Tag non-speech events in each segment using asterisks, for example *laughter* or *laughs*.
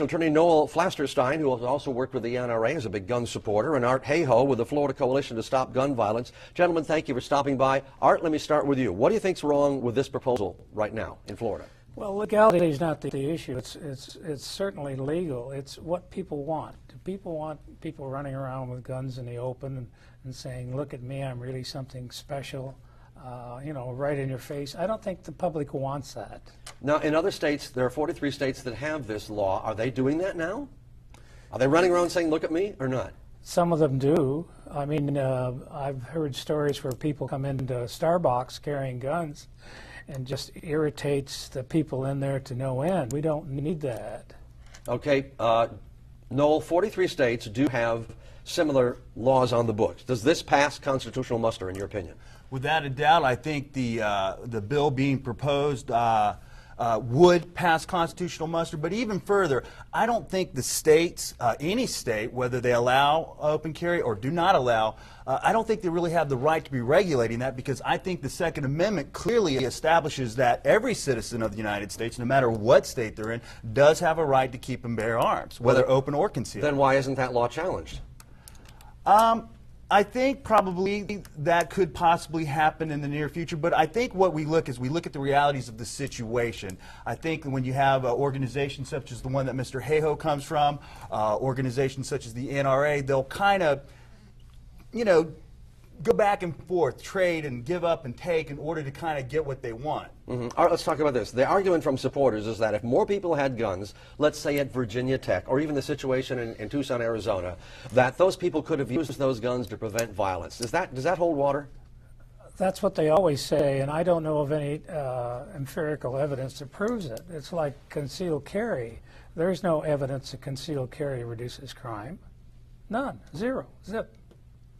Attorney Noel Flasterstein, who has also worked with the NRA as a big gun supporter, and Art Hayhoe with the Florida Coalition to Stop Gun Violence. Gentlemen, thank you for stopping by. Art, let me start with you. What do you think's wrong with this proposal right now in Florida? Well, legality is not the, the issue. It's, it's, it's certainly legal. It's what people want. Do people want people running around with guns in the open and, and saying, look at me, I'm really something special? Uh, you know, right in your face. I don't think the public wants that. Now, in other states, there are 43 states that have this law. Are they doing that now? Are they running around saying, look at me, or not? Some of them do. I mean, uh, I've heard stories where people come into Starbucks carrying guns and just irritates the people in there to no end. We don't need that. Okay, uh, Noel, 43 states do have similar laws on the books. Does this pass constitutional muster, in your opinion? Without a doubt, I think the uh, the bill being proposed uh, uh, would pass constitutional muster. But even further, I don't think the states, uh, any state, whether they allow open carry or do not allow, uh, I don't think they really have the right to be regulating that because I think the Second Amendment clearly establishes that every citizen of the United States, no matter what state they're in, does have a right to keep and bear arms, whether Well, open or concealed. Then why isn't that law challenged? Um, I think probably that could possibly happen in the near future, but I think what we look is we look at the realities of the situation. I think when you have uh, organizations such as the one that Mr. Hayhoe comes from, uh, organizations such as the NRA, they'll kind of, you know, go back and forth, trade and give up and take in order to kind of get what they want. Mhm. All right, let's talk about this. The argument from supporters is that if more people had guns, let's say at Virginia Tech, or even the situation in, in Tucson, Arizona, that those people could have used those guns to prevent violence. Does that, does that hold water? That's what they always say, and I don't know of any uh, empirical evidence that proves it. It's like concealed carry. There's no evidence that concealed carry reduces crime. None. Zero. Zip.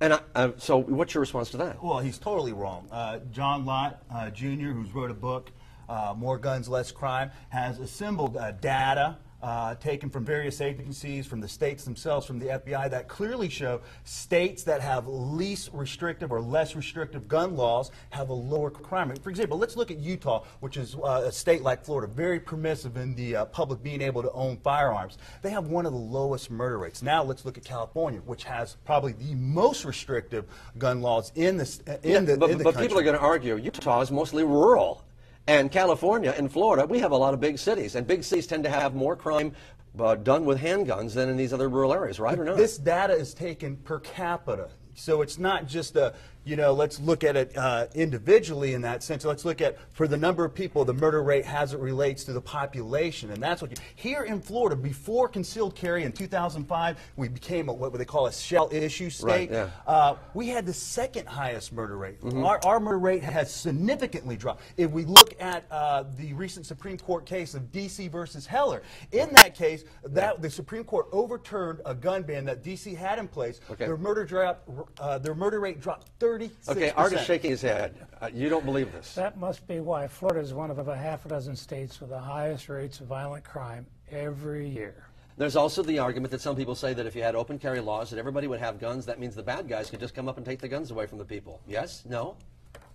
And I, uh, so, what's your response to that? Well, he's totally wrong. Uh, John Lott uh, Jr., who's wrote a book, uh, More Guns, Less Crime, has assembled uh, data uh, taken from various agencies, from the states themselves, from the FBI, that clearly show states that have least restrictive or less restrictive gun laws have a lower crime rate. For example, let's look at Utah, which is uh, a state like Florida, very permissive in the uh, public being able to own firearms. They have one of the lowest murder rates. Now let's look at California, which has probably the most restrictive gun laws in the, s- in the, but in the but country. people are going to argue Utah is mostly rural. And California and Florida, we have a lot of big cities. And big cities tend to have more crime uh, done with handguns than in these other rural areas, right or not? This data is taken per capita. So it's not just a, you know, let's look at it uh, individually in that sense. Let's look at, for the number of people, the murder rate as it relates to the population. And that's what you, here in Florida, before concealed carry in 2005, we became a, what they call a shall issue state. Right, yeah. uh, we had the second highest murder rate. Mm-hmm. Our, our murder rate has significantly dropped. If we look at uh, the recent Supreme Court case of D.C. versus Heller, in that case, that the Supreme Court overturned a gun ban that D.C. had in place. Okay. Their murder drop, uh, their murder rate dropped 36 okay, Art is shaking his head. Uh, you don't believe this. That must be why Florida is one of a half a dozen states with the highest rates of violent crime every year. There's also the argument that some people say that if you had open carry laws that everybody would have guns, that means the bad guys could just come up and take the guns away from the people. Yes? No?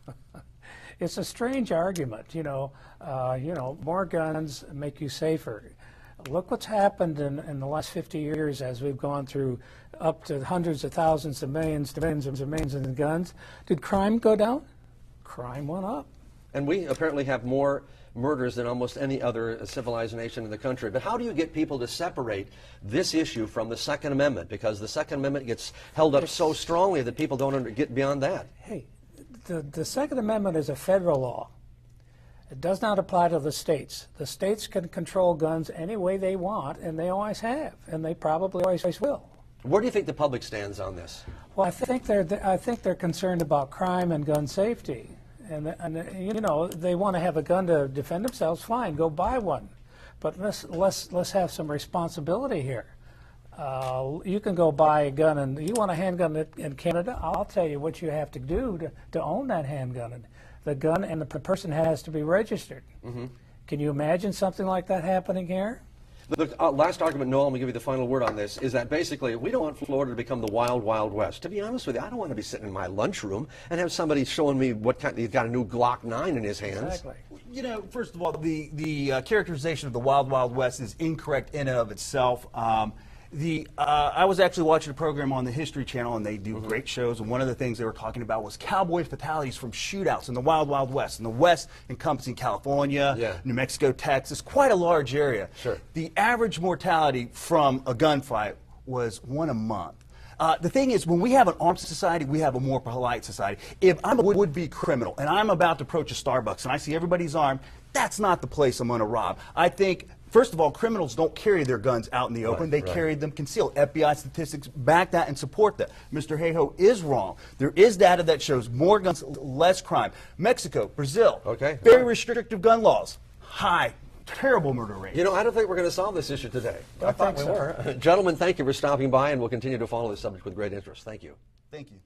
*laughs* It's a strange argument, you know. Uh, you know, more guns make you safer. Look what's happened in, in the last 50 years as we've gone through up to hundreds of thousands of millions to millions of millions of guns. Did crime go down? Crime went up. And we apparently have more murders than almost any other civilized nation in the country. But how do you get people to separate this issue from the Second Amendment? Because the Second Amendment gets held up so strongly that people don't under, get beyond that. Hey, the, the Second Amendment is a federal law. It does not apply to the states. The states can control guns any way they want, and they always have, and they probably always will. Where do you think the public stands on this? Well, I think they're I think they're concerned about crime and gun safety, and, and you know they want to have a gun to defend themselves. Fine, go buy one, but let's let's let's have some responsibility here. Uh, you can go buy a gun, and you want a handgun in Canada. I'll tell you what you have to do to, to own that handgun. And the gun and the person has to be registered. Can you imagine something like that happening here? The uh, last argument, Noel, I'm going to give you the final word on this, is that basically we don't want Florida to become the wild, wild west. To be honest with you, I don't want to be sitting in my lunchroom and have somebody showing me what kind, he's got a new Glock 9 in his hands. Exactly. You know, first of all, the the uh, characterization of the Wild Wild West is incorrect in and of itself. Um, the uh, I was actually watching a program on the History Channel, and they do Mm-hmm. great shows. And one of the things they were talking about was cowboy fatalities from shootouts in the Wild Wild West. In the West, encompassing California, Yeah. New Mexico, Texas, quite a large area. Sure. The average mortality from a gunfight was one a month. Uh, the thing is, when we have an armed society, we have a more polite society. If I'm a would-be criminal and I'm about to approach a Starbucks and I see everybody's armed, that's not the place I'm going to rob. I think, first of all, criminals don't carry their guns out in the open. Right, they right. carry them concealed. FBI statistics back that and support that. Mr. Hayhoe is wrong. There is data that shows more guns, less crime. Mexico, Brazil, Okay. very restrictive gun laws, high, terrible murder rate. You know, I don't think we're going to solve this issue today. I thought think we so. were. Uh, gentlemen, thank you for stopping by, and we'll continue to follow this subject with great interest. Thank you. Thank you.